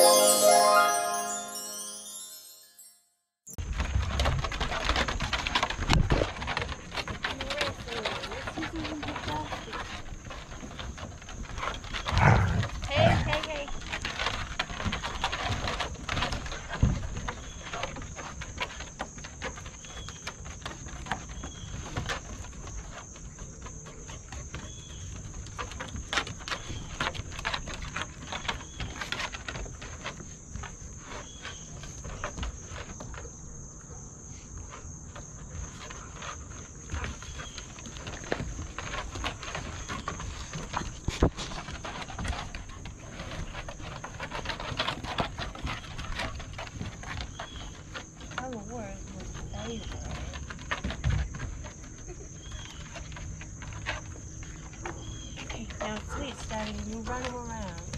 Música Lord, was favorite. Okay, now sweet study, you run him around.